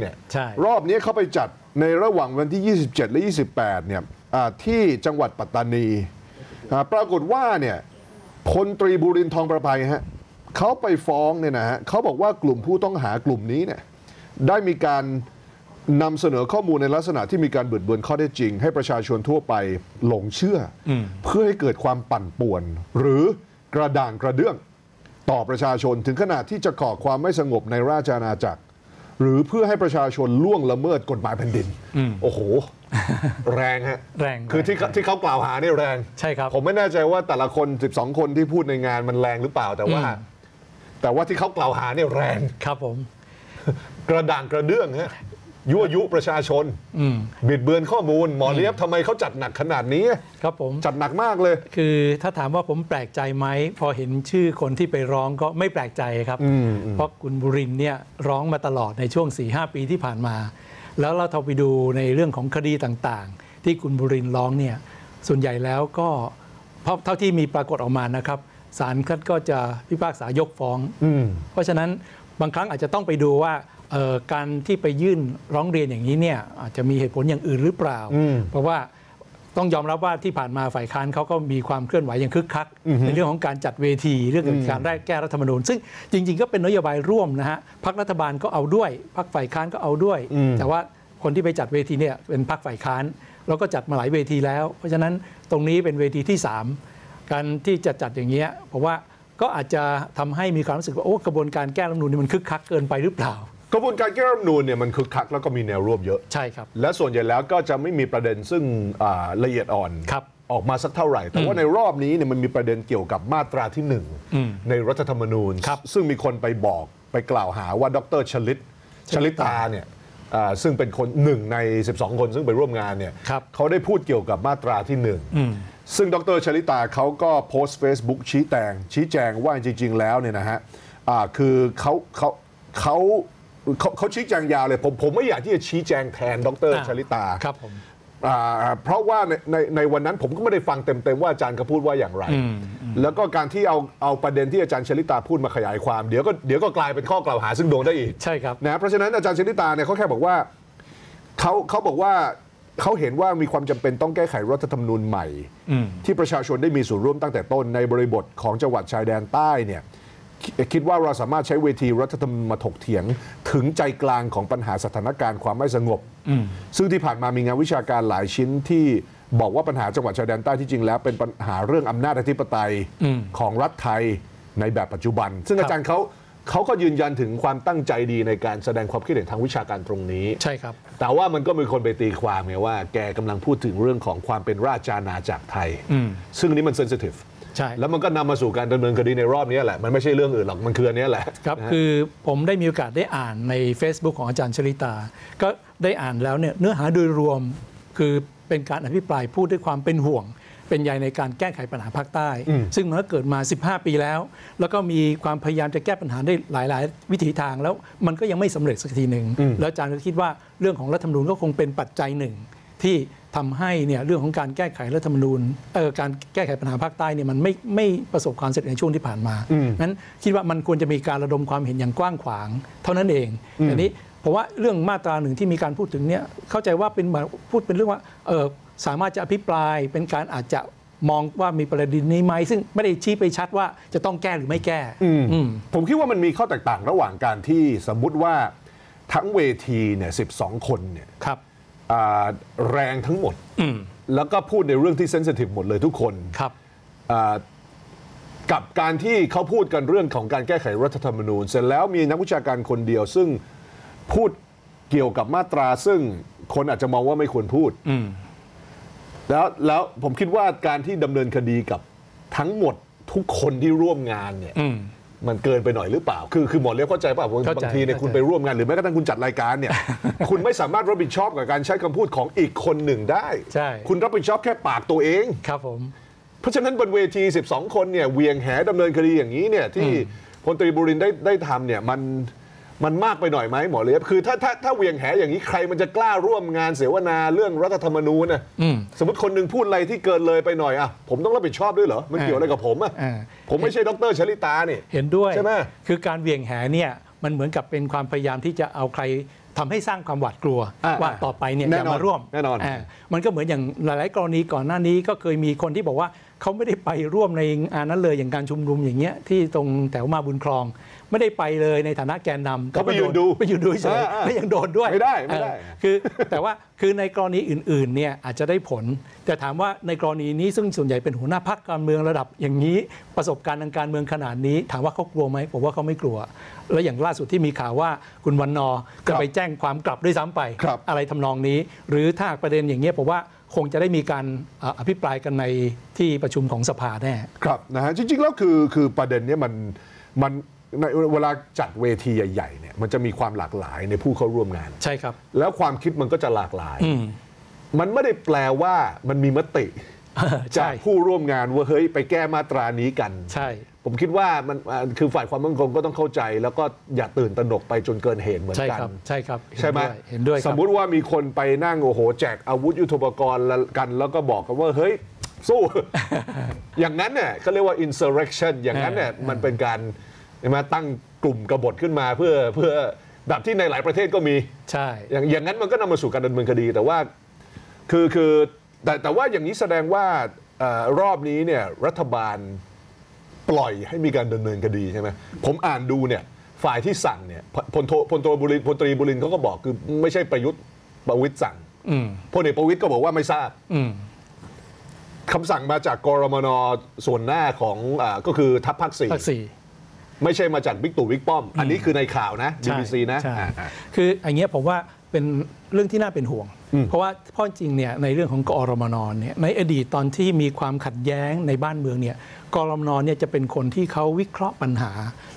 เนี่ยใช่ รอบนี้เขาไปจัดในระหว่างวันที่ 27 และ 28 เนี่ยอ่าที่จังหวัดปัตตานีอ่าปรากฏว่าเนี่ยพลตรีบุรินทร์ทองประภัยฮะเขาไปฟ้องเนี่ยนะฮะเขาบอกว่ากลุ่มผู้ต้องหากลุ่มนี้เนี่ยได้มีการนำเสนอข้อมูลในลักษณะที่มีการบิดเบือนข้อเท็จจริง ให้ประชาชนทั่วไปหลงเชื่ออเพื่อให้เกิดความปั่นป่วน หรือกระด่างกระเดื่อง ต่อประชาชนถึงขนาดที่จะก่อความไม่สงบในราชอาณาจักร หรือเพื่อให้ประชาชนล่วงละเมิดกฎหมายแผ่นดิน โอ้โห แรงฮะแรงคือที่เขาที่เขากล่าวหานี่แรง ใช่ครับ ผมไม่แน่ใจว่าแต่ละคน 12 คนที่พูดในงานมันแรงหรือเปล่าแต่ว่าอืมแต่ว่าที่เขากล่าวหาเนี่ยแรงครับผม กระด่างกระเดื่องฮะ ยั่วยุประชาชนอืมบิดเบือนข้อมูล หมอเลียบทำไมเขาจัดหนักขนาดนี้ ครับผมจัดหนักมากเลย คือถ้าถามว่าผมแปลกใจไหม พอเห็นชื่อคนที่ไปร้องก็ไม่แปลกใจครับอืมอืมเพราะคุณบุรินทร์เนี่ยร้องมาตลอดในช่วง 4-5 ปีที่ผ่านมา แล้วเราถ้าไปดูในเรื่องของคดีต่างๆ ที่คุณบุรินทร์ร้องเนี่ยส่วนใหญ่แล้วก็เพราะเท่าที่มีปรากฏออกมานะครับศาลท่านก็จะพิพากษายกฟ้องอืมเพราะฉะนั้นบางครั้งอาจจะต้องไปดูว่าเอ่อการที่ไปยื่นร้องเรียนอย่างนี้เนี่ยอาจจะมีเหตุผลอย่างอื่นหรือเปล่าอืมเพราะว่าต้องยอมรับว่าที่ผ่านมาฝ่ายค้านเขาก็มีความเคลื่อนไหวอย่างคึกคัก ในเรื่องของการจัดเวทีเรื่องการแก้รัฐธรรมนูญ ซึ่งจริง ๆ ก็เป็นนโยบายร่วมนะฮะพักรัฐบาลก็เอาด้วยพักฝ่ายค้านก็เอาด้วยอืมแต่ว่าคนที่ไปจัดเวทีเนี่ยเป็นพักฝ่ายค้านเราก็จัดมาหลายเวทีแล้ว เพราะฉะนั้นตรงนี้เป็นเวทีที่สามการที่จะจัดอย่างเงี้ยผมว่าก็อาจจะทำให้มีความรู้สึกว่าโอ้กระบวนการแก้รัฐธรรมนูญนี่มันคึกคักเกินไปหรือเปล่า กระบวนการแก้รัฐธรรมนูญเนี่ยมันคึกคักแล้วก็มีแนวร่วมเยอะ ใช่ครับ และส่วนใหญ่แล้วก็จะไม่มีประเด็นซึ่งอ่าละเอียดอ่อนครับออกมาสักเท่าไหร่ แต่ว่าในรอบนี้เนี่ยมันมีประเด็นเกี่ยวกับมาตราที่หนึ่งอืมในรัฐธรรมนูญครับซึ่งมีคนไปบอกไปกล่าวหาว่าดรชลิตชลิตาเนี่ยอ่าซึ่งเป็นคนหนึ่งใน 12 คนซึ่งไปร่วมงานเนี่ยครับเขาได้พูดเกี่ยวกับมาตราที่หนึ่งอืมซึ่งดรชลิตาเขาก็โพสต์ Facebook ชี้แจงชี้แจงว่าจริง ๆ แล้วเนี่ยนะฮะอ่าคือเขาเขาเขา เขาเขาชี้แจงยาวเลยผมผมไม่อยากที่จะชี้แจงแทนดรอ่า ชลิตา ครับผม อ่าเพราะว่าในในในวันนั้นผมก็ไม่ได้ฟังเต็มๆว่าอาจารย์เขาพูดว่าอย่างไรอืมแล้วก็การที่เอาเอาประเด็นที่อาจารย์ชลิตาพูดมาขยายความเดี๋ยวก็เดี๋ยวก็กลายเป็นข้อกล่าวหาซึ่งโดนได้อีกใช่ครับ นะเพราะฉะนั้นอาจารย์ชลิตาเนี่ยเขาแค่บอกว่าเขาเขาบอกว่าเขาเห็นว่ามีความจำเป็นต้องแก้ไขรัฐธรรมนูญใหม่อืมที่ประชาชนได้มีส่วนร่วมตั้งแต่ต้นในบริบทของจังหวัดชายแดนใต้เนี่ย คิคิดว่าเราสามารถใช้เวทีรัฐธรรมนูญมาถกเถียงถึงใจกลางของปัญหาสถานการณ์ความไม่สงบอืมซึ่งที่ผ่านมามีงานวิชาการหลายชิ้นที่บอกว่าปัญหาจังหวัดชายแดนใต้ที่จริงแล้วเป็นปัญหาเรื่องอำนาจอธิปไตยอืมของรัฐไทยในแบบปัจจุบัน ซึ่งครับอาจารย์เขาเขาก็ยืนยันถึงความตั้งใจดีในการแสดงความคิดเห็นทางวิชาการตรงนี้ ใช่ครับ แต่ว่ามันก็มีคนไปตีความไงว่า แกกำลังพูดถึงเรื่องของความเป็นราชอาณาจักรไทยอืมซึ่งอันนี้มันเซนซิทีฟ ใช่ แล้วมันก็นำมาสู่การดำเนินคดีในรอบนี้แหละ มันไม่ใช่เรื่องอื่นหรอก มันคืออันนี้แหละครับ นะฮะ คือผมได้มีโอกาสได้อ่านใน Facebook ของอาจารย์ชลิตา ก็ได้อ่านแล้วเนี่ยเนื้อหาโดยรวมคือเป็นการอภิปรายพูดด้วยความเป็นห่วง เป็นใยในการแก้ไขปัญหาภาคใต้ซึ่งมันก็เกิดมา 15 ปีแล้ว แล้วก็มีความพยายามจะแก้ปัญหาได้หลาย ๆ วิถีทางแล้วมันก็ยังไม่สำเร็จสักทีหนึ่งแล้วอาจารย์ก็คิดว่าเรื่องของรัฐธรรมนูญก็คงเป็นปัจจัยหนึ่ง ที่ ทำให้เนี่ยเรื่องของการแก้ไขรัฐธรรมนูญเอ่อการแก้ไขปัญหาภาคใต้เนี่ยมันไม่ไม่ประสบความสำเร็จในช่วงที่ผ่านมานั้นคิดว่ามันควรจะมีการระดมความเห็นอย่างกว้างขวาง เท่านั้นเองอันนี้ผมว่าเรื่องมาตราหนึ่งที่มีการพูดถึงเนี่ยเข้าใจว่าเป็นเหมือนพูดเป็นเรื่องว่าเออสามารถจะอภิปรายเป็นการอาจจะมองว่ามีประเด็นนี้ไหมซึ่งไม่ได้ชี้ไปชัดว่าจะต้องแก้หรือไม่แก้อืมผมคิดว่ามันมีข้อแตกต่างระหว่างการที่สมมุติว่าทั้งเวทีเนี่ยสิคนเนี่ยครับอ่า แรงทั้งหมดอืมแล้วก็พูดในเรื่องที่เซนซิทีฟหมดเลยทุกคนครับอ่ากับการที่เขาพูดกันเรื่องของการแก้ไขรัฐธรรมนูญ เสร็จแล้วมีนักวิชาการคนเดียว ซึ่งพูดเกี่ยวกับมาตราซึ่งคนอาจจะมองว่าไม่ควรพูดอืมแล้วแล้วผมคิดว่าการที่ดำเนินคดีกับทั้งหมดทุกคนที่ร่วมงานเนี่ยอื มมันเกินไปหน่อยหรือเปล่า คือคือหมอเลี้ยบเข้าใจป่ะว่าเข้าใจบางทีเนี่ยเข้าใจคุณไปร่วมงานหรือแม้กระทั่งคุณจัดรายการเนี่ย คุณไม่สามารถรับผิดชอบกับการใช้คำพูดของอีกคนหนึ่งได้ ใช่ คุณรับผิดชอบแค่ปากตัวเอง ครับผม เพราะฉะนั้นบนเวที 12 คนเนี่ยเหวียงแหดำเนินคดีอย่างนี้เนี่ยที่พลตรีบุรินทร์ได้ได้ทำเนี่ยมัน มันมากไปหน่อยไหมหมอเลียบคือถ้าถ้าถ้าเหวียงแหอย่างนี้ใครมันจะกล้าร่วมงานเสวนาเรื่องรัฐธรรมนูญนะอืมสมมติคนหนึ่งพูดอะไรที่เกินเลยไปหน่อยอะผมต้องรับผิดชอบด้วยเหรอ มันเกี่ยวอะไรกับผมอะอ่าผมไม่ใช่ดรชลิตาเนี่ยเห็นด้วยใช่ไหมคือการเหวี่ยงแหเนี่ยมันเหมือนกับเป็นความพยายามที่จะเอาใครทำให้สร้างความหวาดกลัวอ่าว่าต่อไปเนี่ยแน่อย่านอนมาร่วมแน่นอนามันก็เหมือนอย่างหลาย ๆ กรณีก่อนหน้านี้ก็เคยมีคนที่บอกว่าเขาไม่ได้ไปร่วมในงานนั้นเลยอย่างการชุมนุมอย่างเงี้ยที่ตรงแถวมาบุญคลอง ไม่ได้ไปเลยในฐานะแกนนำเขาไปยืนดูไปยืนดูเฉยอ่าอ่าๆแล้วยังโดนด้วยไม่ได้ไม่ได้เออคือแต่ว่าคือในกรณีอื่นๆเนี่ยอาจจะได้ผล แต่ถามว่าในกรณีนี้ซึ่งส่วนใหญ่เป็นหัวหน้าพักการเมืองระดับอย่างนี้ประสบการณ์ทางการเมืองขนาดนี้ ถามว่าเขากลัวไหมผมว่าเขาไม่กลัว แล้วอย่างล่าสุดที่มีข่าวว่าคุณวันนอร์จะไปแจ้งความกลับด้วยซ้ำไปครับอะไรทำนองนี้ หรือถ้าหากประเด็นอย่างเงี้ยผมว่าคงจะได้มีการเอ่ออภิปรายกันในที่ประชุมของสภาแน่ ครับนะฮะจริงๆแล้วคือคือประเด็นเนี้ยมันมัน ในเวลาจัดเวทีใหญ่ๆเนี่ยมันจะมีความหลากหลายในผู้เข้าร่วมงาน ใช่ครับ แล้วความคิดมันก็จะหลากหลายอืมมันไม่ได้แปลว่ามันมีมติใช่จากผู้ร่วมงานว่าเฮ้ยไปแก้มาตรานี้กัน ใช่ ผมคิดว่ามันอ่าคือฝ่ายความมั่นคงก็ต้องเข้าใจ แล้วก็อย่าตื่นตระหนกไปจนเกินเหตุเหมือนใช่กันครับใช่ครับ ใช่ไหมเห็นด้วยคสรับมมุติว่ามีคนไปนั่งโอ้โหแจกอาวุธยุทโธปกรณ์กัน แล้วก็บอกกันว่าเฮ้ยสู้ อย่างนั้นเนี่ยเขาเรียกว่า insurrection อย่างนั้นเนี่ยมันเป็นการ ใช่ไหมตั้งกลุ่มกบฏขึ้นมาเพื่อเพื่อแบบที่ในหลายประเทศก็มีใช่ อย่างอย่างนั้นมันก็นำมาสู่การดำเนินคดี แต่ว่าคือคือแต่แต่ว่าอย่างนี้แสดงว่าเออรอบนี้เนี่ยรัฐบาลปล่อยให้มีการดำเนินคดีใช่ไหมผมอ่านดูเนี่ยฝ่ายที่สั่งเนี่ยพพลโทพลโทบุรินทร์พลตรีบุรินทร์เขาก็บอกคือไม่ใช่ประยุทธ์ประวิตรสั่งอืมพลเอกประวิตรก็บอกว่าไม่ทราบ อืม คำสั่งมาจากกอรมนส่วนหน้าของอาก็คือทัพภาคสี่ภาคสี่ ไม่ใช่มาจากบิ๊กตู่บิ๊กป้อม อันนี้คือในข่าวนะใช่ BBC นะใช่อ่าอ่าคืออย่างเงี้ยผมว่าเป็นเรื่องที่น่าเป็นห่วง เพราะว่าเพ่อจริงเนี่ยในเรื่องของกอรมนเนี่ยในอดีตตอนที่มีความขัดแย้งในบ้านเมืองเนี่ยกอรมนเนี่ยจะเป็นคนที่เขาวิเคราะห์ปัญหา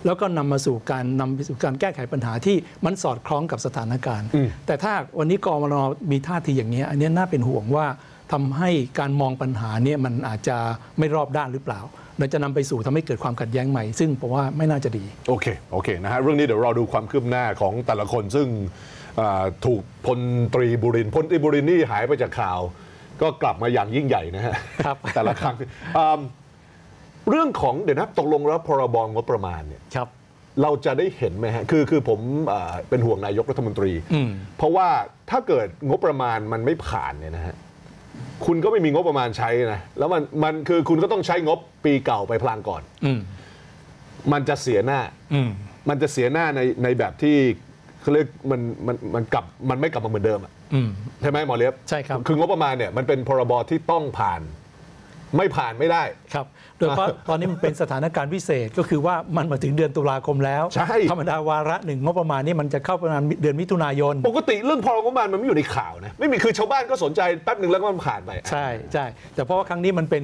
แล้วก็นำมาสู่การนำไปสู่การแก้ไขปัญหาที่มันสอดคล้องกับสถานการณ์ แต่ถ้าวันนี้กอรมนมีท่าทีอย่างเนี้ยอันเนี้ยน่าเป็นห่วงว่า ทำให้การมองปัญหาเนี่ยมันอาจจะไม่รอบด้านหรือเปล่าและจะนำไปสู่ทำให้เกิดความขัดแย้งใหม่ ซึ่งผมว่าไม่น่าจะดี โอเค โอเคนะฮะเรื่องนี้เดี๋ยวเราดูความคืบหน้าของแต่ละคนซึ่งอ่าถูกพลตรีบุรินทร์พลตรีบุรินทร์นี่หายไปจากข่าว ก็กลับมาอย่างยิ่งใหญ่นะฮะครับแต่ละครั้งอ่าเรื่องของเดี๋ยวนะตกลงแล้วพรบงบประมาณเนี่ยครับเราจะได้เห็นไหมฮะ คือคือผมอ่าเป็นห่วงนายกรัฐมนตรีอืมเพราะว่าถ้าเกิดงบประมาณมันไม่ผ่านเนี่ยนะฮะ คุณก็ไม่มีงบประมาณใช้นะแล้วมันมันคือคุณก็ต้องใช้งบปีเก่าไปพลางก่อน อืมมันจะเสียหน้า อืมมันจะเสียหน้าในในแบบที่เขาเรียกมันมันมันกลับมันไม่กลับมาเหมือนเดิมอะอืม ใช่ไหมหมอเลียบใช่ครับ คืองบประมาณเนี่ยมันเป็นพรบที่ต้องผ่าน ไม่ผ่านไม่ได้ ครับ โดยเฉพาะตอนนี้มันเป็นสถานการณ์พิเศษก็คือว่ามันมาถึงเดือนตุลาคมแล้ว ใช่ ธรรมดาวาระหนึ่งงบประมาณนี้มันจะเข้าประมาณเดือนมิถุนายน ปกติเรื่องพรบงบประมาณมันไม่อยู่ในข่าวนะ ไม่มีคือชาวบ้านก็สนใจแป๊บหนึ่งแล้วก็มันผ่านไป ใช่ใช่แต่เพราะว่าครั้งนี้มันเป็น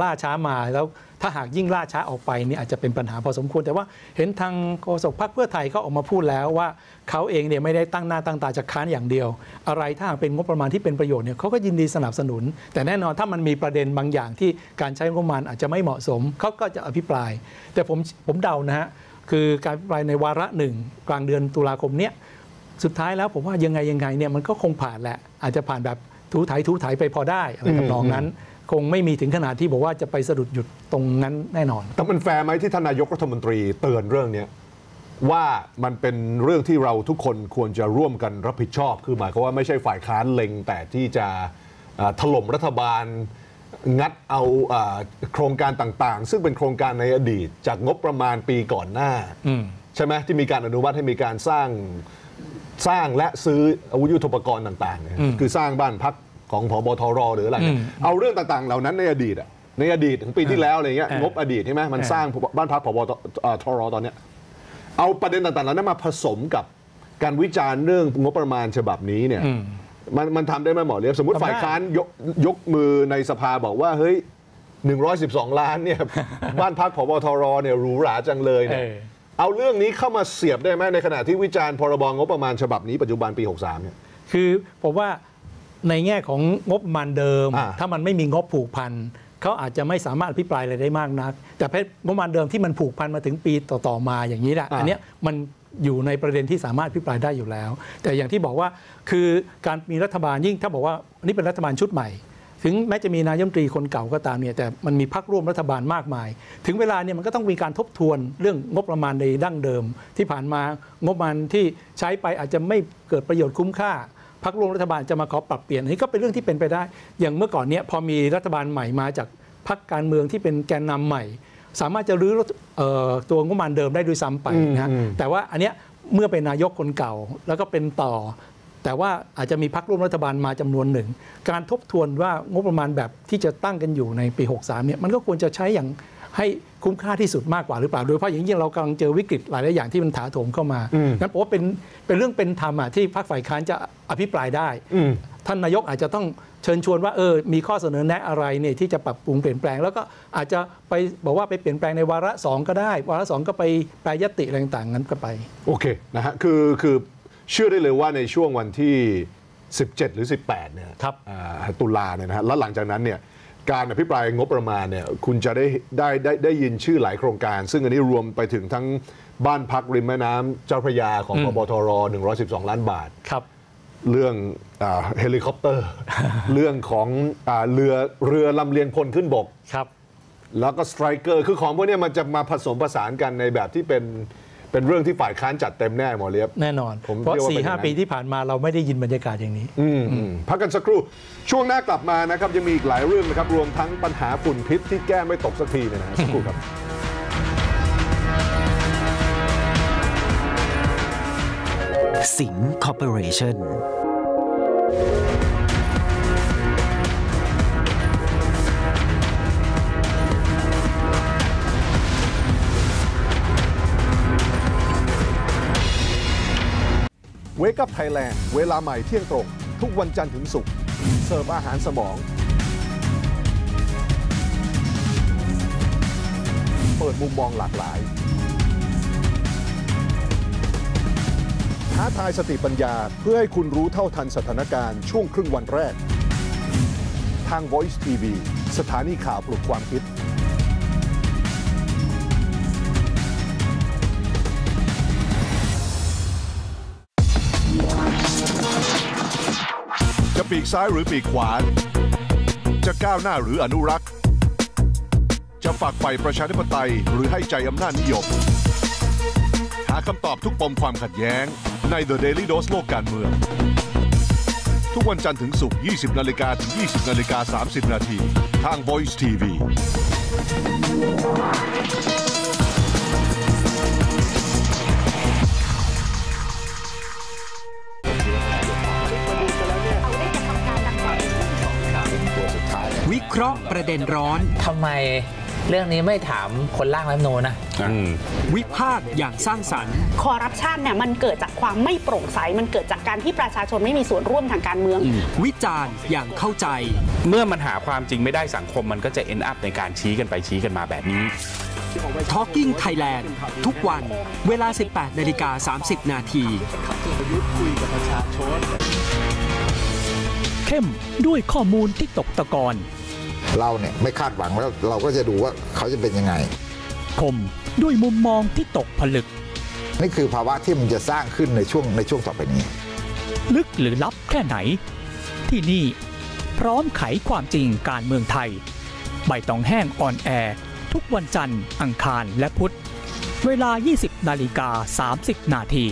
ล่าช้ามาแล้ว ถ้าหากยิ่งล่าช้าออกไปนี่อาจจะเป็นปัญหาพอสมควร แต่ว่าเห็นทางโฆษกพรรคเพื่อไทยเขาออกมาพูดแล้วว่าเขาเองเนี่ยไม่ได้ตั้งหน้าตั้งตาจะค้านอย่างเดียว อะไรถ้าหากเป็นงบประมาณที่เป็นประโยชน์เนี่ยเขาก็ยินดีสนับสนุน แต่แน่นอนถ้ามันมีประเด็นบางอย่างที่การใช้งบประมาณอาจจะไม่เหมาะสมเขาก็จะอภิปราย แต่ผมผมเดานะฮะคือการอภิปรายในวาระหนึ่งกลางเดือนตุลาคมเนี้ยสุดท้ายแล้วผมว่ายังไงยังไงเนี่ยมันก็คงผ่านแหละอาจจะผ่านแบบถูไถถูไถไปพอได้อะไรทำนองนั้น คงไม่มีถึงขนาดที่บอกว่าจะไปสะดุดหยุดตรงนั้นแน่นอน แต่มันแฟร์ไหมที่ท่านนายกรัฐมนตรีเตือนเรื่องเนี้ยว่ามันเป็นเรื่องที่เราทุกคนควรจะร่วมกันรับผิดชอบ คือหมายความว่าไม่ใช่ฝ่ายค้านเล็ง แต่ที่จะอ่าถล่มรัฐบาลงัดเอาอาโครงการต่างๆ ซึ่งเป็นโครงการในอดีต จากงบประมาณปีก่อนหน้าอืมใช่ไหมที่มีการอนุมัติให้มีการสร้างสร้างและซื้ออาวุธยุทโธปกรณ์ต่างๆเนี่ยคือสร้างบ้านพัก ของพบทรหรืออะไรเนี่ยอืมเอาเรื่องต่างๆ เหล่านั้นในอดีตอะในอดีตถึงปีที่แล้วอะไรเงี้ยเอองบอดีตใช่ไหมมันเออสร้างบ้านพักพบทรตอนเนี้ยเอาประเด็นต่างๆเหล่านั้นมาผสมกับการวิจารณ์เรื่องงบประมาณฉบับนี้เนี่ยอืมมันมันทำได้ไหมหมอเลียบสมมติทำได้ฝ่ายค้านยกยกมือในสภาบอกว่าเฮ้ย 112 ล้านเนี่ยบ้านพักพบทรเนี่ยหรูหราจังเลยเนี่ยเออเอาเรื่องนี้เข้ามาเสียบได้ไหมในขณะที่วิจารณ์พรบงบประมาณฉบับนี้ปัจจุบันปี 63เนี่ยคือผมว่า ในแง่ของงบประมาณเดิม อ่า ถ้ามันไม่มีงบผูกพันเขาอาจจะไม่สามารถอภิปรายอะไรได้มากนัก แต่เพงบประมาณเดิมที่มันผูกพันมาถึงปีต่อๆมาอย่างนี้แหละอ่า อันเนี้ยมันอยู่ในประเด็นที่สามารถอภิปรายได้อยู่แล้ว แต่อย่างที่บอกว่าคือการมีรัฐบาลยิ่งถ้าบอกว่านี่เป็นรัฐบาลชุดใหม่ ถึงแม้จะมีนายกรัฐมนตรีคนเก่าก็ตามเนี่ยแต่มันมีพักร่วมรัฐบาลมากมาย ถึงเวลาเนี่ยมันก็ต้องมีการทบทวนเรื่องงบประมาณในดั้งเดิม ที่ผ่านมางบประมาณที่ใช้ไปอาจจะไม่เกิดประโยชน์คุ้มค่า พักร่วมรัฐบาลจะมาขอปรับเปลี่ยนอันนี้ก็เป็นเรื่องที่เป็นไปได้ อย่างเมื่อก่อนเนี้ยพอมีรัฐบาลใหม่มาจากพักการเมืองที่เป็นแกนนำใหม่ สามารถจะรื้อเอ่อตัวงบประมาณเดิมได้ด้วยซ้ำไปนะฮะแต่ว่าอันเนี้ยเมื่อเป็นนายกคนเก่าแล้วก็เป็นต่อ แต่ว่าอาจจะมีพักร่วมรัฐบาลมาจำนวนหนึ่ง การทบทวนว่างบประมาณแบบที่จะตั้งกันอยู่ในปี 63เนี่ยมันก็ควรจะใช้อย่าง ให้คุ้มค่าที่สุดมากกว่าหรือเปล่า โดยเฉพาะอย่างยิ่งเรากำลังเจอวิกฤตหลายๆอย่างที่มันถาโถมเข้ามางั้นผมว่าเป็นเป็นเรื่องเป็นธรรมอะที่พรรคฝ่ายค้านจะอภิปรายได้ท่านนายกอาจจะต้องเชิญชวนว่าเออมีข้อเสนอแนะอะไรเนี่ยที่จะปรับปรุงเปลี่ยนแปลง แล้วก็อาจจะไปบอกว่าไปเปลี่ยนแปลงในวาระสองก็ได้ วาระสองก็ไปแปรยติอะไรต่างๆนั้นก็ไป โอเคนะฮะคือคือเชื่อได้เลยว่าในช่วงวันที่ 17 หรือ 18เนี่ยครับอ่าตุลาเนี่ยนะฮะแล้วหลังจากนั้นเนี่ย การอภิปรายงบประมาณเนี่ยคุณจะได้ได้ได้ได้ยินชื่อหลายโครงการ ซึ่งอันนี้รวมไปถึงทั้งบ้านพักริมแม่น้ำเจ้าพระยาของผบทร 112 ล้านบาท ครับ เรื่องอาเฮลิคอปเตอร์ เรื่องของอาเรือเรือลำเลียงพลขึ้นบก ครับ แล้วก็ Stryker คือของพวกเนี้ยมันจะมาผสมผสานกันในแบบที่เป็น เป็นเรื่องที่ฝ่ายค้านจัดเต็มแน่หมอเลียบ แน่นอน ผมเพราะเชื่อว่าสี่เป็นอย่างห้านั้นปีที่ผ่านมาเราไม่ได้ยินบรรยากาศอย่างนี้ อืมอืมพักกันสักครู่ ช่วงหน้ากลับมานะครับยังมีอีกหลายเรื่องนะครับ รวมทั้งปัญหาฝุ่นพิษที่แก้ไม่ตกสักทีเนี่ยนะฮะสักครู่ครับ สิงห์คอร์ปอเรชั่น เวกับไทยแลนด์เวลาใหม่เที่ยงตรง ทุกวันจันทร์ถึงศุกร์เสิร์ฟอาหารสมอง เปิดมุมมองหลากหลายท้าทายสติปัญญาเพื่อให้คุณรู้เท่าทันสถานการณ์ช่วงครึ่งวันแรก ทาง Voice TV สถานีข่าวปลุกความคิด ปีกซ้ายหรือปีกขวา จะก้าวหน้าหรืออนุรักษ์ จะฝักใฝ่ประชาธิปไตยหรือให้ใจอำนาจนิยม หาคำตอบทุกปมความขัดแย้งใน The Daily Dose โลกการเมือง ทุกวันจันทร์ถึงศุกร์ 20 นาฬิกาถึง 20 นาฬิกา 30 นาที ทาง Voice TV เคราะห์ประเด็นร้อน ทำไมเรื่องนี้ไม่ถามคนร่างรัฐธรรมนูญนะวิพากษ์อย่างสร้างสรรค์ คอร์รัปชันเนี่ยมันเกิดจากความไม่โปร่งใส มันเกิดจากการที่ประชาชนไม่มีส่วนร่วมทางการเมือง วิจารณ์อย่างเข้าใจ เมื่อมันหาความจริงไม่ได้สังคมมันก็จะ end up ในการชี้กันไปชี้กันมาแบบนี้ Talking Thailand ทุกวันเวลา 18นาฬิกา30 นาทีเข้มด้วยข้อมูลที่ตกตะกอน เราเนี่ยไม่คาดหวังแล้วเราก็จะดูว่าเขาจะเป็นยังไง คมด้วยมุมมองที่ตกผลึก นี่คือภาวะที่มันจะสร้างขึ้นในช่วงในช่วงต่อไปนี้ ลึกหรือลับแค่ไหน ที่นี่พร้อมไขความจริงการเมืองไทย ใบตองแห้งออนแอร์ทุกวันจันทร์ อังคารและพุธ เวลา 20 นาฬิกา 30 นาที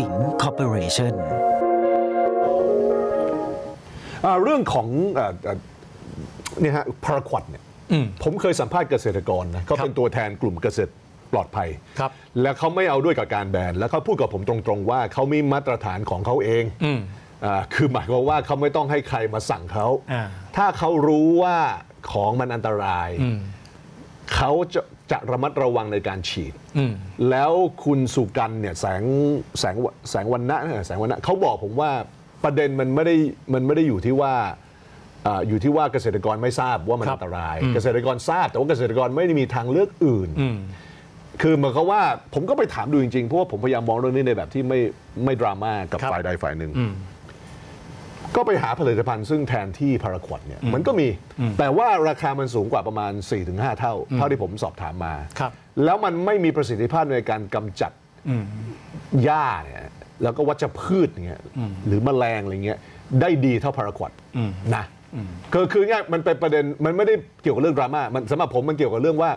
สิงห์คอร์ปอเรชั่นอ่าเรื่องของอ่าอ่าเนี่ยฮะพาราควดเนี่ยผมเคยสัมภาษณ์เกษตรกรนะเขาเป็นตัวแทนกลุ่มเกษตรปลอดภัยครับแล้วเขาไม่เอาด้วยกับการแบนแล้วเขาพูดกับผมตรงๆว่าเขามีมาตรฐานของเขาเองอ่าคือหมายความว่าเขาไม่ต้องให้ใครมาสั่งเขาอ่าถ้าเขารู้ว่าของมันอันตราย เขาจะ จะระมัดระวังในการฉีด แล้วคุณสุกันเนี่ยแสงแสงแสงวันนะแสงวันนะเขาบอกผมว่าประเด็นมันไม่ได้มันไม่ได้อยู่ที่ว่าอ่าอยู่ที่ว่าเกษตรกรไม่ทราบว่ามันครับอันตราย เกษตรกรทราบ แต่ว่าเกษตรกรไม่ได้มีทางเลือกอื่น คือเหมือนกับว่าผมก็ไปถามดูจริงๆ เพราะว่าผมพยายามมองเรื่องนี้ในแบบที่ไม่ไม่ดราม่ากับครับฝ่ายใดฝ่ายหนึ่ง ก็ไปหาผลิตภัณฑ์ซึ่งแทนที่พาราควดเนี่ยมันก็มี แต่ว่าราคามันสูงกว่าประมาณ 4-5 เท่า เท่าที่ผมสอบถามมาครับแล้วมันไม่มีประสิทธิภาพในการกำจัดหญ้าเนี่ยแล้วก็วัชพืชอย่างเงี้ยหรือแมลงอะไรเงี้ยได้ดีเท่าพาราควดนะคือคือง่ายมันเป็นประเด็นมันไม่ได้เกี่ยวกับเรื่องดราม่ามันสำหรับผมมันเกี่ยวกับเรื่องว่า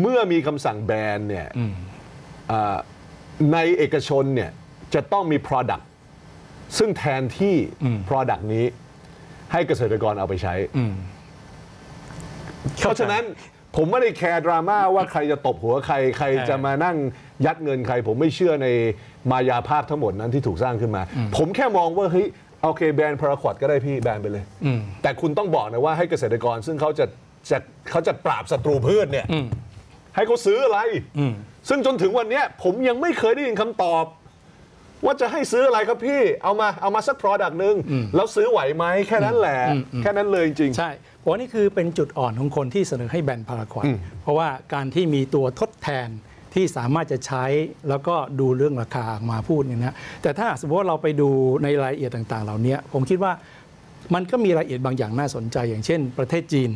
เมื่อมีคำสั่งแบนเนี่ยอ่าในเอกชนเนี่ยจะต้องมี Product ซึ่งแทนที่ Product นี้ให้เกษตรกรเอาไปใช้ เพราะฉะนั้นผมไม่ได้แคร์ดราม่าว่าใครจะตบหัวใครใครจะมานั่งยัดเงินใคร ผมไม่เชื่อในมายาภาพทั้งหมดนั้นที่ถูกสร้างขึ้นมา ผมแค่มองว่าเฮ้ยโอเคแบนพาราควอดก็ได้พี่แบนไปเลย แต่คุณต้องบอกนะว่าให้เกษตรกรซึ่งเขาจะจะเขาจะปราบศัตรูพืชเนี่ยให้เขาซื้ออะไร ซึ่งจนถึงวันเนี้ยผมยังไม่เคยได้ยินคำตอบ ว่าจะให้ซื้ออะไรครับพี่ เอามาเอามาสัก product หนึ่งแล้วซื้อไหวไหมแค่นั้นแหละ แค่นั้นเลยจริง ใช่เพราะว่านี่คือเป็นจุดอ่อนของคนที่เสนอให้แบนพาราควอดเพราะว่าการที่มีตัวทดแทนที่สามารถจะใช้แล้วก็ดูเรื่องราคามาพูดเนี่ยนะแต่ถ้าสมมติว่าเราไปดูในรายละเอียดต่าง ๆ เหล่านี้ผมคิดว่ามันก็มีรายละเอียดบางอย่างน่าสนใจ อย่างเช่น ประเทศจีน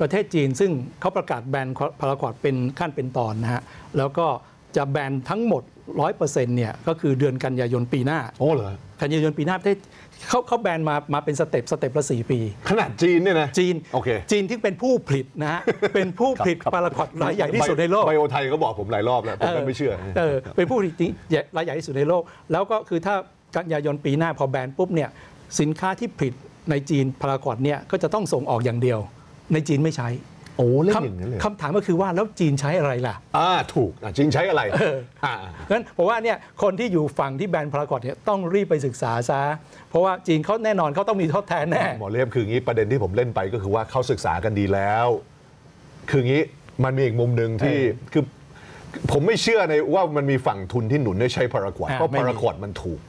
ประเทศจีนซึ่งเขาประกาศแบนพาราควอดเป็นขั้นเป็นตอนนะฮะแล้วก็จะแบนทั้งหมด 100%เนี่ยก็คือเดือนกันยายนปีหน้า โอ้เหรอ กันยายนปีหน้าประเทศเขาเขาแบนมามาเป็น step step ละสี่ปี ขนาดจีนเนี่ยนะ จีนโอเคจีนที่เป็นผู้ผลิตนะฮะ เป็นผู้ผลิตพาราควอตรายใหญ่ที่สุดในโลกไบโอไทยก็บอกผมหลายรอบแล้วผมก็ไม่เชื่อเออเป็นผู้ผลิตจริงรายใหญ่ที่สุดในโลก แล้วก็คือถ้ากันยายนปีหน้าพอแบนปุ๊บเนี่ยสินค้าที่ผลิตในจีนพาราควอตเนี่ยก็จะต้องส่งออกอย่างเดียว ในจีนไม่ใช้ โอ้เล่นคำอย่างนั้นเลยคำถามก็คือว่าแล้วจีนใช้อะไรล่ะ อ่าถูกอะจีนใช้อะไรอ่างั้นผมว่าเนี่ยคนที่อยู่ฝั่งที่แบนพารากอดเนี่ยต้องรีบไปศึกษาซะ เพราะว่าจีนเขาแน่นอนเขาต้องมีทดแทนแน่ หมอเล่มคืองี้ประเด็นที่ผมเล่นไปก็คือว่าเขาศึกษากันดีแล้ว คืองี้มันมีอีกมุมหนึ่งที่คือผมไม่เชื่อในว่ามันมีฝั่งทุนที่หนุนให้ใช้พารากอดอ่าเพราะไม่มีพารากอดมันถูก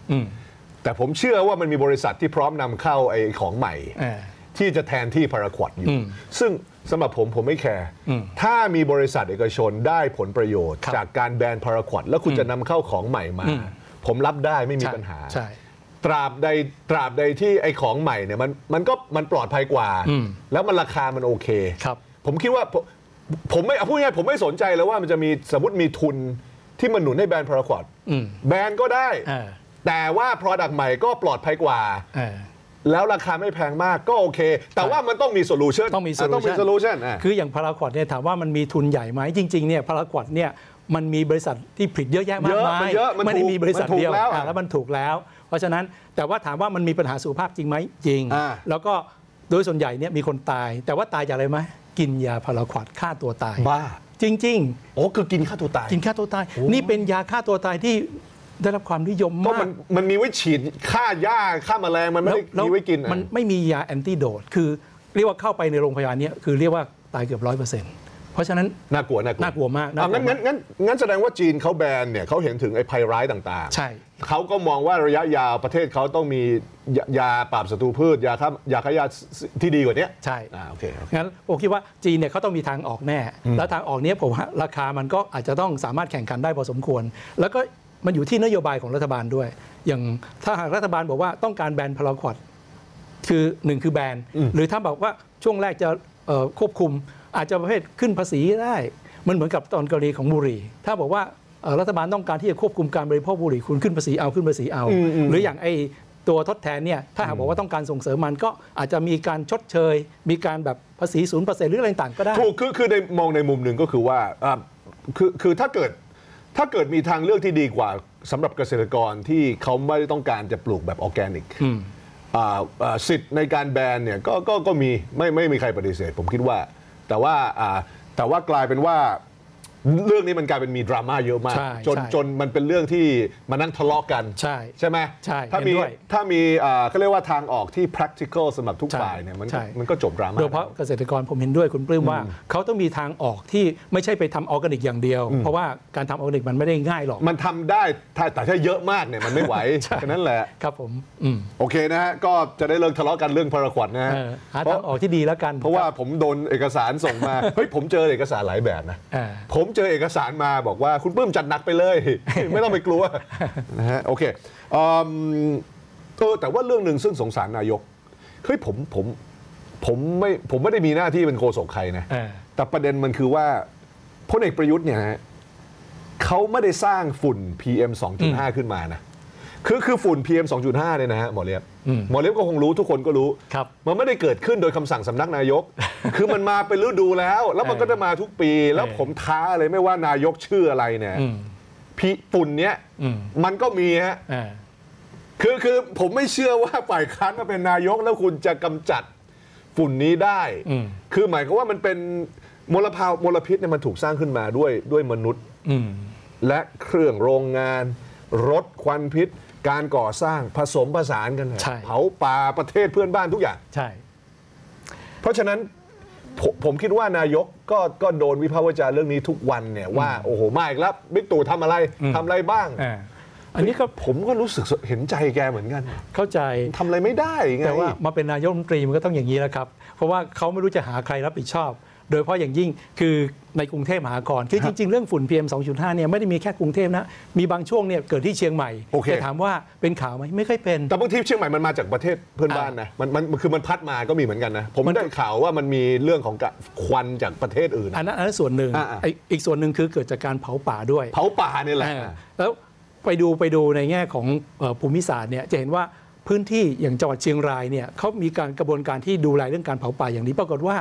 แต่ผมเชื่อว่ามันมีบริษัทที่พร้อมนำเข้าไอ้ของใหม่เออที่จะแทนที่พาราควอดอยู่ ซึ่ง สำหรับผมผมไม่แคร์ถ้ามีบริษัทเอกชนได้ผลประโยชน์ครับจากการแบนพาราควอดแล้วคุณจะนำเข้าของใหม่มา ผมรับได้ไม่มีใช่ปัญหาใช่ตราบใดตราบใดที่ไอ้ของใหม่เนี่ยมันมันก็มันปลอดภัยกว่า แล้วมันราคามันโอเคครับผมคิดว่าผมผมไม่เอาพูดง่ายๆผมไม่สนใจเลยว่ามันจะมีสมมติมีทุนที่มันหนุนให้แบนพาราควอดแบนก็ได้เออแต่ว่า Product ใหม่ก็ปลอดภัยกว่าเออ แล้วราคาไม่แพงมากก็โอเค แต่ว่ามันต้องมีโซลูชันต้องมีต้องมี solution โซลูชันคืออย่างพาราควอตเนี่ยถามว่ามันมีทุนใหญ่ไหมจริงๆเนี่ยพาราควอตเนี่ยมันมีบริษัทที่ผลิตเยอะแยะมากเยอะมายมันเยอะมันไม่ได้ถูกมีบริษัทมันถูกเดียวแล้วอะแล้วมันถูกแล้ว เพราะฉะนั้นแต่ว่าถามว่ามันมีปัญหาสุขภาพจริงไหมจริงอ่าแล้วก็โดยส่วนใหญ่เนี่ยมีคนตาย แต่ว่าตายจากอะไรไหมกินยาพาราควอตฆ่าตัวตายบ้าจริงโอ้คือกินค่าตัวตายๆกินฆ่าตัวตาย นี่เป็นยาฆ่าตัวตายที่ ได้รับความนิยมก็มากมันมันมีไว้ฉีดฆ่าหญ้าฆ่าแมลงมันไม่ได้แล้วมีไว้กินอะมันไม่มียาแอนติโดดคือเรียกว่าเข้าไปในโรงพยาบาลเนี้คือเรียกว่าตายเกือบร้อยเปอร์เซ็นต์เพราะฉะนั้นน่ากลัวน่ากลัวน่ากลัวมากน่าอะกลัวงั้นงั้นงั้นงั้นแสดงว่าจีนเขาแบนเนี่ยเขาเห็นถึงไอ้ภัยร้ายต่างๆ ใช่ เขาก็มองว่าระยะยาวประเทศเขาต้องมียายาปราบศัตรูพืชยาฆ่ายาฆ่ายาที่ดีกว่านี้ใช่ อ่าโอเคโอเค งั้นผมคิดว่าจีนเนี่ยเขาต้องมีทางออกแน่ แล้วทางออกเนี้ยผมว่าราคามันก็อาจจะต้องสามารถแข่งขันได้พอสมควร แล้วก็ มันอยู่ที่นโยบายของรัฐบาลด้วย อย่างถ้าหากรัฐบาลบอกว่าต้องการแบนพาราควอดคือหนึ่งคือแบนหรือถ้าบอกว่าช่วงแรกจะเอ่อควบคุมอาจจะประเภทขึ้นภาษีได้ มันเหมือนกับตอนกรณีของบุหรี่ ถ้าบอกว่าเอ่อรัฐบาลต้องการที่จะควบคุมการบริโภคบุหรี่คุณขึ้นภาษีเอาขึ้นภาษีเอา หรืออย่างไอ้ตัวทดแทนเนี่ยถ้าหากบอกว่าต้องการส่งเสริมมันก็อาจจะมีการชดเชย มีการแบบภาษีศูนย์เปอร์เซ็นต์หรืออะไรต่างๆก็ได้ถูกคือคือในมองในมุมหนึ่งก็คือว่าอ่าคือคือถ้าเกิด ถ้าเกิดมีทางเลือกที่ดีกว่าสำหรับเกษตรกรที่เขาไม่ได้ต้องการจะปลูกแบบออร์แกนิกอ่าอ่าสิทธิ์ในการแบนเนี่ยก็ก็ก็มีไม่ไม่มีใครปฏิเสธ ผมคิดว่า แต่ว่าอ่าแต่ว่ากลายเป็นว่า เรื่องนี้มันกลายเป็นมีดราม่าเยอะมาก ใช่จนใช่ จนมันเป็นเรื่องที่มานั่งทะเลาะกัน ใช่ ใช่ไหมใช่ถ้ามีเห็นด้วยถ้ามีอ่าเขาเรียกว่าทางออกที่ practical สำหรับทุกใช่ฝ่ายเนี่ยมันใช่ มันก็จบดราม่า โดยเฉพาะเกษตรกรผมเห็นด้วยคุณปลื้มว่าเขาต้องมีทางออกที่ไม่ใช่ไปทำออร์แกนิกอย่างเดียว เพราะว่าการทำออร์แกนิกมันไม่ได้ง่ายหรอก มันทำได้ถ้าแต่ถ้าเยอะมากเนี่ยมันไม่ไหวใช่ แค่นั้นแหละ ครับผมอืมโอเคนะฮะ ก็จะได้เลิกทะเลาะกันเรื่องพาราควอตนะฮะเออเพทาราะหาทางออกที่ดีแล้วกันเพราะว่าผมโดนเอกสารส่งมา เฮ้ยผมเจอเอกสารหลายแบบนะ เออ ผมเจอเอกสารมาบอกว่าคุณปลื้มจัดหนักไปเลย ไม่ต้องไปกลัวนะฮะโอเคอืมเออแต่ว่าเรื่องหนึ่งซึ่งสงสารนายกเฮ้ยผมผมผมไม่ผมไม่ได้มีหน้าที่เป็นโฆษกใครนะเออแต่ประเด็นมันคือว่าพลเอกประยุทธ์เนี่ยนะฮะเขาไม่ได้สร้างฝุ่น PM 2.5 ขึ้นมานะ คือคือฝุ่น PM 2.5เนี่ยนะฮะหมอเลียบอืมหมอเลียบก็คงรู้ทุกคนก็รู้ ครับ มันไม่ได้เกิดขึ้นโดยคำสั่งสำนักนายก คือมันมาเป็นฤดูแล้ว แล้วมันก็จะมาทุกปี แล้วเออผมท้าเลยไม่ว่านายกชื่ออะไรเนี่ยอืมพีฝุ่นเนี้ยอืมมันก็มีฮะเออคือคือผมไม่เชื่อว่าฝ่ายค้านมาเป็นนายกแล้วคุณจะกำจัดฝุ่นนี้ได้ อืม คือหมายความว่ามันเป็นมลภาวมลพิษเนี่ยมันถูกสร้างขึ้นมาด้วยด้วยมนุษย์ อืม และเครื่องโรงงาน รถควันพิษ การก่อสร้างผสมผสานกันใช่ เผาป่าประเทศเพื่อนบ้านทุกอย่าง ใช่ เพราะฉะนั้นผมผมคิดว่านายกก็ก็โดนวิพากษ์วิจารณ์เรื่องนี้ทุกวันเนี่ยว่าโอ้โหมาอีกแล้วบิ๊กตู่ทำอะไรอืมทำอะไรบ้างเอออันนี้ก็ผมก็รู้สึกเห็นใจแกเหมือนกันเข้าใจ ทำอะไรไม่ได้ไง แต่ว่ามาเป็นนายกรัฐมนตรีมันก็ต้องอย่างนี้แหละครับ เพราะว่าเขาไม่รู้จะหาใครรับผิดชอบ โดยเฉพาะอย่างยิ่งคือ ในกรุงเทพมหานครคือจริง ๆ เรื่องฝุ่น PM 2.5เนี่ยไม่ได้มีแค่กรุงเทพนะ มีบางช่วงเนี่ยเกิดที่เชียงใหม่โอเคแต่ถามว่าเป็นข่าวไหมไม่ค่อยเป็น แต่บางทีเชียงใหม่มันมาจากประเทศเพื่อนบ้านนะมันมันมันคือมันพัดมาก็มีเหมือนกันนะ ผมได้ข่าวว่ามันมีเรื่องของกะควันจากประเทศอื่นอันนั้นอันนั้นส่วนหนึ่งอ่าๆไอ้อีกส่วนหนึ่งคือเกิดจากการเผาป่าด้วยเผาป่าเนี่ยแหละ เออแล้วไปดูไปดูในแง่ของเอ่อภูมิศาสตร์เนี่ยจะเห็นว่าพื้นที่อย่างจังหวัดเชียงรายเนี่ยเขามีการกระบวนการที่ดูแลเรื่องการเผาป่าอย่างนี้ปรากฏว่า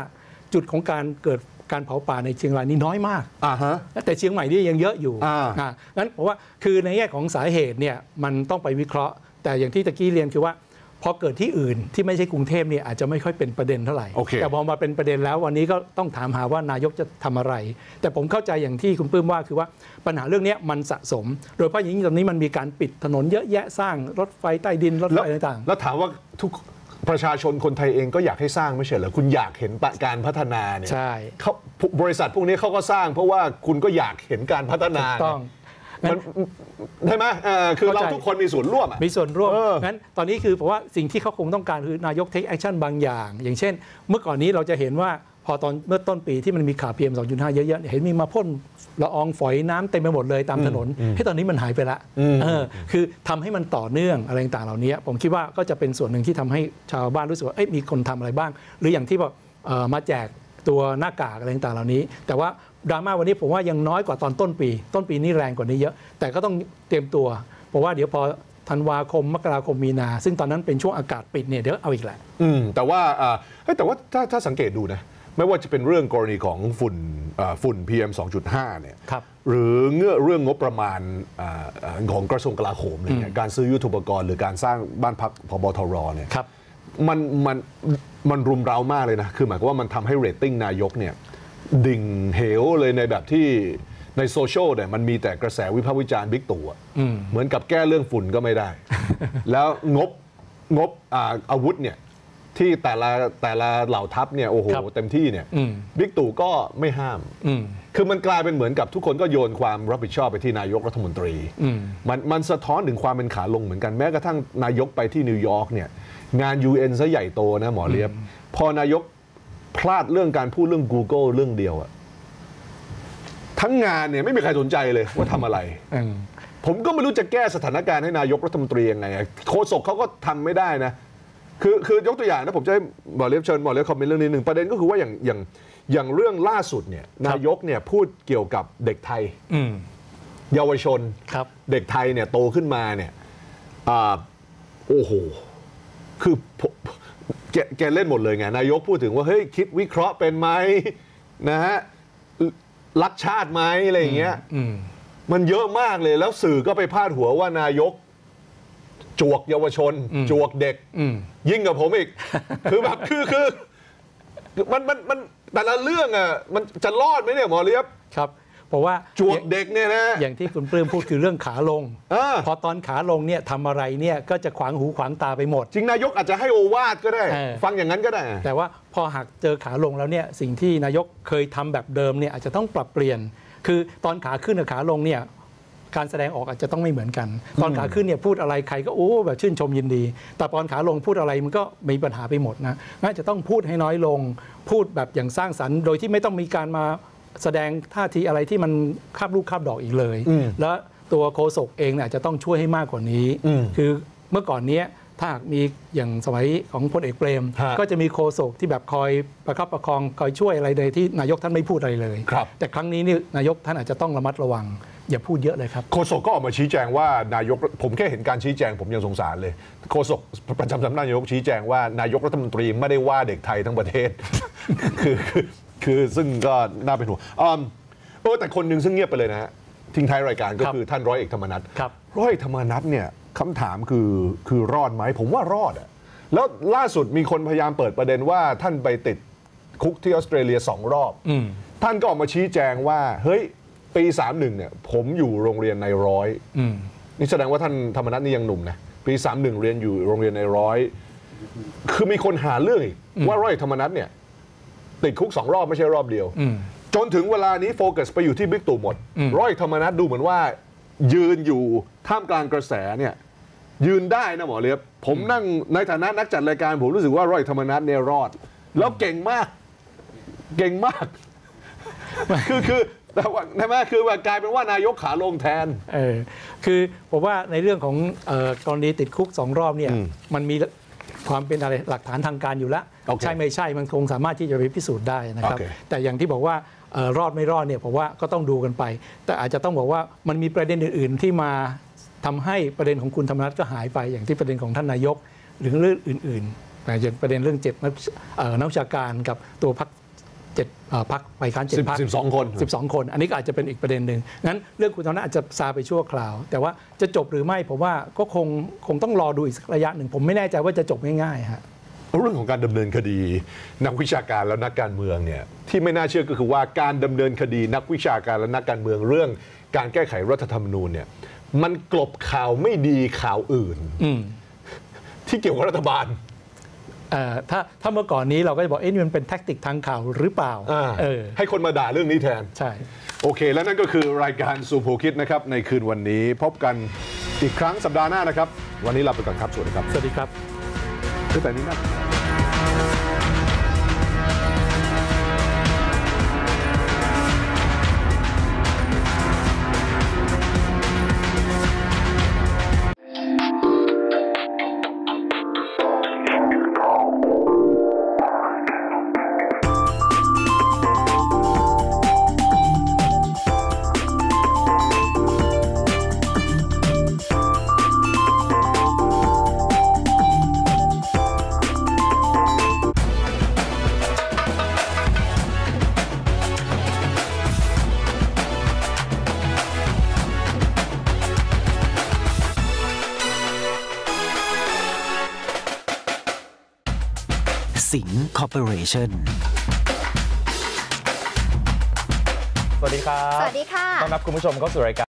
จุดของการเกิด การเผาป่าในเชียงรายนี่น้อยมาก อ่าฮะ แต่เชียงใหม่นี่ยังเยอะอยู่อ่า อ่างั้นผมว่าคือในแง่ของสาเหตุเนี่ยมันต้องไปวิเคราะห์ แต่อย่างที่ตะกี้เรียนคือว่า พอเกิดที่อื่นที่ไม่ใช่กรุงเทพเนี่ยอาจจะไม่ค่อยเป็นประเด็นเท่าไหร่ โอเค แต่พอมาเป็นประเด็นแล้ววันนี้ก็ต้องถามหาว่านายกจะทำอะไร แต่ผมเข้าใจอย่างที่คุณปื้มว่าคือว่าปัญหาเรื่องเนี้ยมันสะสม โดยเฉพาะอย่างยิ่งตอนนี้มันมีการปิดถนนเยอะแยะสร้างรถไฟใต้ดินรถแล้วไฟต่างๆ แล้วถามว่าทุก ประชาชนคนไทยเองก็อยากให้สร้างไม่ใช่เหรอคุณอยากเห็นปะการพัฒนาเนี่ยใช่เขาบริษัทพวกนี้เขาก็สร้าง เพราะว่าคุณก็อยากเห็นการพัฒนาถูกต้องมันใช่ไหมเออคือเราเข้าใจทุกคนมีส่วนร่วมอะมีส่วนร่วมเอองั้นตอนนี้คือผมว่าสิ่งที่เขาคงต้องการคือนายก take action บางอย่าง อย่างเช่น เมื่อก่อนนี้เราจะเห็นว่า พอตอนเมื่อต้นปีที่มันมีข่าว PM 2.5เยอะๆเนี่ยเห็นมีมาพ่นละอองฝอยน้ำเต็มไปหมดเลยตามถนนให้ตอนนี้มันหายไปละเออคือทำให้มันต่อเนื่องอะไรต่างๆเหล่านี้ ผมคิดว่าก็จะเป็นส่วนหนึ่งที่ทำให้ชาวบ้านรู้สึกว่าเอ้ยมีคนทำอะไรบ้าง หรืออย่างที่บอกเอ่อมาแจกตัวหน้ากากอะไรต่างๆเหล่านี้ แต่ว่าดราม่าวันนี้ผมว่ายังน้อยกว่าตอนต้นปี ต้นปีนี้แรงกว่านี้เยอะ แต่ก็ต้องเตรียมตัว เพราะว่าเดี๋ยวพอธันวาคมมกราคมมีนา ซึ่งตอนนั้นเป็นช่วงอากาศปิดเนี่ยเดี๋ยวเอาอีกแหละอืมแต่ว่าอ่าเฮ้ยแต่ว่าถ้าถ้าสังเกตดูนะ ไม่ว่าจะเป็นเรื่องกรณีของฝุ่นอ่าฝุ่น PM 2.5 เนี่ยครับหรือเงื่อเรื่องงบประมาณอ่าอ่าของกระทรวงกลาโหมอะไรเนี่ยการซื้อยุทโธปกรณ์หรือการสร้างบ้านพักผบทรเนี่ยครับมันมันมันรุมเร้ามากเลยนะ คือหมายความว่ามันทำให้เรตติ้งนายกเนี่ยดิ่งเหวเลยในแบบที่ในโซเชียลเนี่ยมันมีแต่กระแสวิพากษ์วิจารณ์บิ๊กตู่อะเหมือนกับแก้เรื่องฝุ่นก็ไม่ได้ แล้วงบงบอาอาวุธเนี่ย ที่แต่ละแต่ละเหล่าทัพเนี่ยโอ้โหครับเต็มที่เนี่ยอืม บิ๊กตู่ก็ไม่ห้าม อืม คือมันกลายเป็นเหมือนกับทุกคนก็โยนความรับผิดชอบไปที่นายกรัฐมนตรี อืม มันมันสะท้อนถึงความเป็นขาลงเหมือนกันแม้กระทั่งนายกไปที่นิวยอร์กเนี่ยงาน UN ซะใหญ่โตนะหมอเลียบ พอนายกพลาดเรื่องการพูดเรื่อง Google เรื่องเดียวอะทั้งงานเนี่ยไม่มีใครสนใจเลยว่าทำอะไร อืม ผมก็ไม่รู้จะแก้สถานการณ์ให้นายกรัฐมนตรียังไงอะโฆษกเขาก็ทำไม่ได้นะ คือคือยกตัวอย่างนะผมจะให้หมอเลียบเชิญหมอเลียบคอมเมนต์เรื่องนี้หนึ่งประเด็นก็คือว่าอย่างอย่างอย่างเรื่องล่าสุดเนี่ยนายกเนี่ยพูดเกี่ยวกับเด็กไทย อืม เยาวชนครับ เด็กไทยเนี่ยโตขึ้นมาเนี่ยอ่าโอ้โห คือผมแกแกเล่นหมดเลยไงนายกพูดถึงว่าเฮ้ยคิดวิเคราะห์เป็นไหมนะฮะรักชาติไหมอะไรอย่างเงี้ย อืม มันเยอะมากเลยแล้วสื่อก็ไปพาดหัวว่านายก จวกเยาวชนอืมจวกเด็กอืมยิ่งกับผมอีก คือแบบคือคือมันมันมันแต่ละเรื่องอะมันจะรอดไหมเนี่ยหมอเลียบครับเพราะว่าจวกเด็กเนี่ยนะอย่างที่คุณปลื้มพูดคือเรื่องขาลงเออพอตอนขาลงเนี่ยทำอะไรเนี่ยก็จะขวางหูขวางตาไปหมด จริงนายกอาจจะให้โอวาทก็ได้เออฟังอย่างนั้นก็ได้ แต่ว่าพอหากเจอขาลงแล้วเนี่ยสิ่งที่นายกเคยทำแบบเดิมเนี่ยอาจจะต้องปรับเปลี่ยน คือตอนขาขึ้นกับขาลงเนี่ย การแสดงออกอาจจะต้องไม่เหมือนกัน ตอนขาขึ้นเนี่ยพูดอะไรใครก็โอ้แบบชื่นชมยินดี แต่ตอนขาลงพูดอะไรมันก็มีปัญหาไปหมดนะน่าจะต้องพูดให้น้อยลง พูดแบบอย่างสร้างสรรค์โดยที่ไม่ต้องมีการมาแสดงท่าทีอะไรที่มันคาบลูกคาบดอกอีกเลยอืมแล้วตัวโฆษกเองเนี่ยอาจจะต้องช่วยให้มากกว่านี้อืมคือเมื่อก่อนเนี้ยถ้าหากมีอย่างสมัยของพลเอกเปรมฮะก็จะมีโฆษกที่แบบคอยประคับประคองคอยช่วยอะไรเลยที่นายกท่านไม่พูดอะไรเลยครับแต่ครั้งนี้นี่นายกท่านอาจจะต้องระมัดระวัง อย่าพูดเยอะเลยครับโฆษกก็ออกมาชี้แจงว่านายกผมแค่เห็นการชี้แจงผมยังสงสารเลยโฆษกประจำสำนักนายกชี้แจงว่านายกรัฐมนตรีไม่ได้ว่าเด็กไทยทั้งประเทศ คือคือคือซึ่งก็น่าเป็นห่วงอืมเออแต่คนหนึ่งซึ่งเงียบไปเลยนะฮะทิ้งท้ายรายการก็ครับคือท่านร้อยเอกธรรมนัฐครับร้อยเอกธรรมนัฐเนี่ยคำถามคือคือรอดไหมผมว่ารอดอะแล้วล่าสุดมีคนพยายามเปิดประเด็นว่าท่านไปติดคุกที่ออสเตรเลียสองรอบอืมท่านก็ออกมาชี้แจงว่า เฮ้ย ปี 31เนี่ยผมอยู่โรงเรียนในร้อยอืมนี่แสดงว่าท่านธรรมนัฐนี่ยังหนุ่มนะปี 31 เรียนอยู่โรงเรียนในร้อยคือมีคนหาเรื่องอีกว่าร้อยเอกธรรมนัฐเนี่ยติดคุกสองรอบไม่ใช่รอบเดียวอืมจนถึงเวลานี้โฟกัสไปอยู่ที่บิ๊กตู่หมดอืมร้อยเอกธรรมนัฐดูเหมือนว่า ยืนอยู่ท่ามกลางกระแสเนี่ยยืนได้นะหมอเลียบผมนั่งในฐานะนักจัดรายการ ผมรู้สึกว่าร้อยเอกธรรมนัฐเนี่ยรอด แล้วเก่งมาก เก่งมาก คือคือ แต่ว่าใช่ไหมคือว่ากลายเป็นว่านายกขาลงแทนเออคือผมว่าในเรื่องของเออกรณีติดคุกสองรอบเนี่ยอืมมันมีความเป็นอะไรหลักฐานทางการอยู่แล้วโอเคใช่ไม่ใช่มันคงสามารถที่จะไปพิสูจน์ได้นะครับโอเคแต่อย่างที่บอกว่าเอ่อรอดไม่รอดเนี่ยผมว่าก็ต้องดูกันไป แต่อาจจะต้องบอกว่ามันมีประเด็นอื่น ๆ ที่มาทำให้ประเด็นของคุณธรรมนัฐก็หายไป อย่างที่ประเด็นของท่านนายกหรือเรื่องอื่นๆแต่อย่างประเด็นเรื่องเจ็ดนักเอ่อนักวิชาการกับตัวพัก เจ็ดเอ่อพักไปค้านเจ็ดสิบพักสิบสองคน12คน อันนี้ก็อาจจะเป็นอีกประเด็นหนึ่งงั้นเรื่องคุณธรรมนัฐอาจจะซาไปชั่วคราว แต่ว่าจะจบหรือไม่ผมว่าก็คงคงต้องรอดูอีกสักระยะหนึ่ง ผมไม่แน่ใจว่าจะจบง่ายๆฮะเรื่องของการดำเนินคดี นักวิชาการและนักการเมืองเนี่ยที่ไม่น่าเชื่อก็คือว่าการดำเนินคดี นักวิชาการและนักการเมืองเรื่อง การแก้ไขรัฐธรรมนูญเนี่ยมันกลบข่าวไม่ดีข่าวอื่นอืมที่เกี่ยวกับรัฐบาลเอ่อ ถ้าถ้าเมื่อก่อนนี้เราก็จะบอกเอ๊ะนี่มันเป็นแท็กติกทางข่าวหรือเปล่าอ่าเออให้คนมาด่าเรื่องนี้แทนใช่โอเค และนั่นก็คือรายการสูโพคิดนะครับในคืนวันนี้พบกันอีกครั้งสัปดาห์หน้านะครับ วันนี้ลาไปก่อนครับ สวัสดีครับ สวัสดีครับแต่นี้นะ คอร์ปอเรชั่นสวัสดีครับ สวัสดีค่ะ ต้อนรับคุณผู้ชมเข้าสู่รายการ